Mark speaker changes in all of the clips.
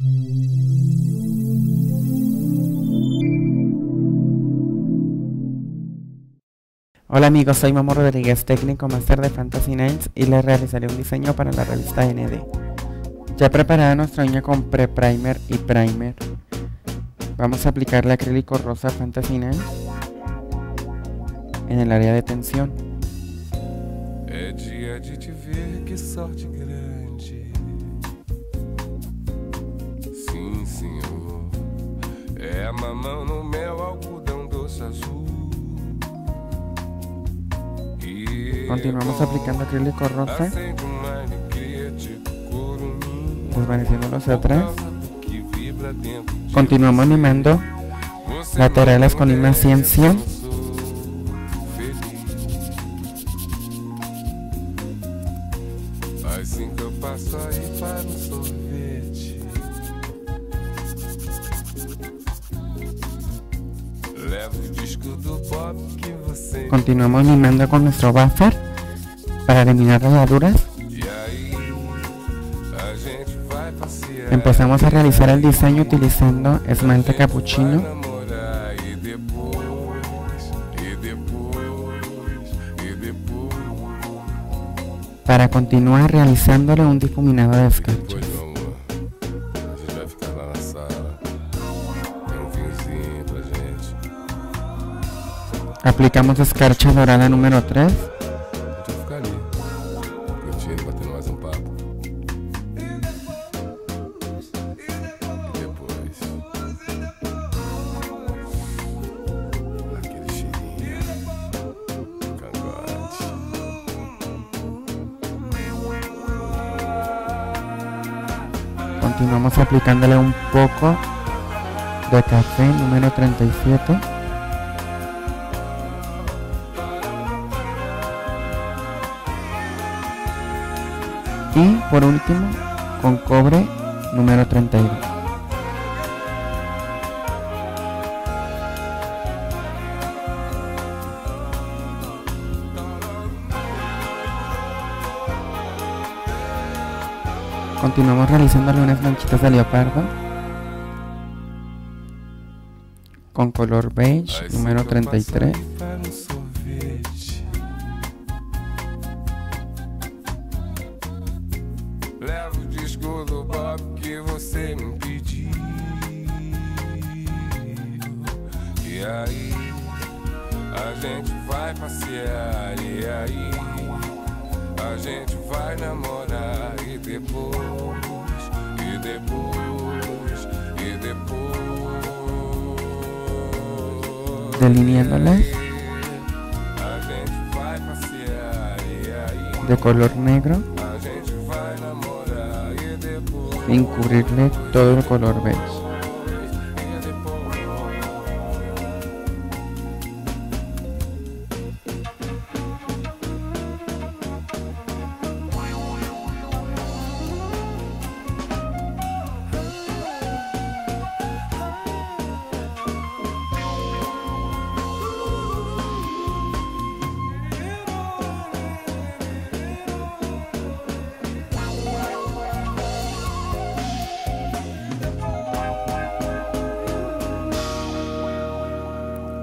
Speaker 1: Hola amigos, soy Momo Rodríguez, técnico máster de Fantasy Nails y les realizaré un diseño para la revista ND. Ya preparada nuestra uña con pre-primer y primer, vamos a aplicarle acrílico rosa Fantasy Nails en el área de tensión.
Speaker 2: Senhor. É mamão no mel, algodão doce azul. E
Speaker 1: Continuamos aplicando acrílico rosa,
Speaker 2: acende uma alegria tipo curumim.
Speaker 1: desvaneciéndolo hacia atrás. Continuamos animando laterales con lima 100 100
Speaker 2: Sou feliz. Assim que eu passo aí para um sorvete.
Speaker 1: Continuamos limando con nuestro buffer para eliminar rayaduras. Empezamos a realizar el diseño utilizando esmalte capuchino. para continuar realizándole un difuminado de escarcha. Aplicamos escarcha dorada número 3.
Speaker 2: A gente vai ficar ali, curtindo, batendo mais um papo. E depois. Aquele cheirinho. Cangote.
Speaker 1: Continuamos aplicándole un poco de café número 37. Y por último, con cobre número 32. Continuamos realizándole unas manchitas de leopardo con color beige número
Speaker 2: que eu passo
Speaker 1: 33.
Speaker 2: Levo o disco do Bob que você me pediu. E aí a gente vai passear. E aí a gente vai namorar. E depois, e depois, e depois.
Speaker 1: Delineándolas
Speaker 2: A gente vai passear e aí
Speaker 1: de color negro
Speaker 2: depois,
Speaker 1: sin cubrirle todo el color beige.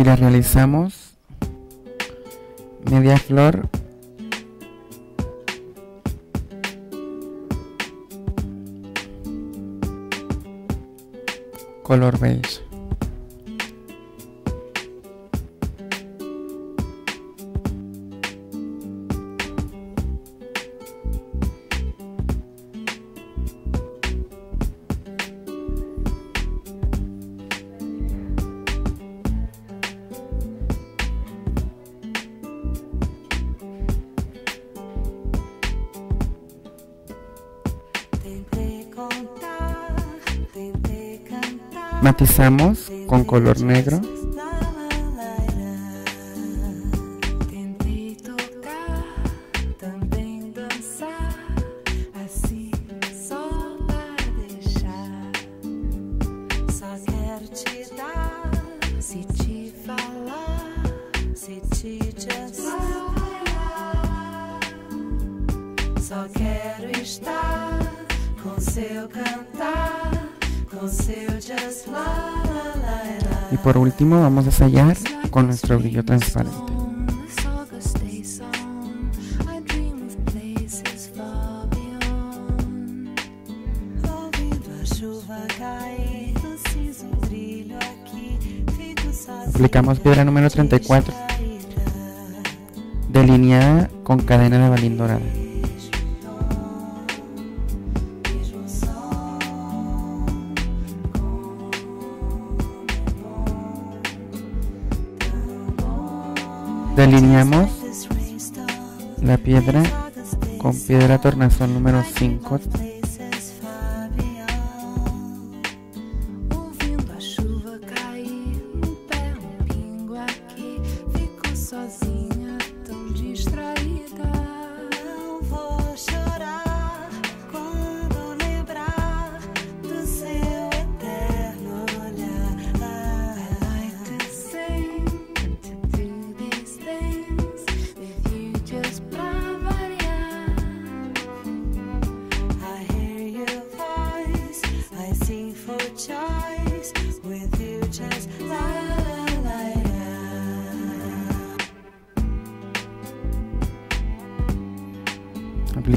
Speaker 1: Y le realizamos media flor color beige. Matizamos con color negro
Speaker 2: último vamos a sellar con nuestro brillo transparente. Aplicamos piedra número 34,
Speaker 3: distraída.
Speaker 2: delineada con cadena de balín dorada. Delineamos la piedra con piedra tornasol número 5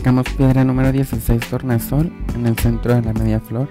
Speaker 2: Aplicamos piedra número 16 tornasol en el centro de la media flor.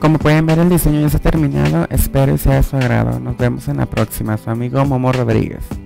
Speaker 2: Como pueden ver el diseño ya está terminado, espero y sea de su agrado. Nos vemos en la próxima, su amigo Momo Rodríguez.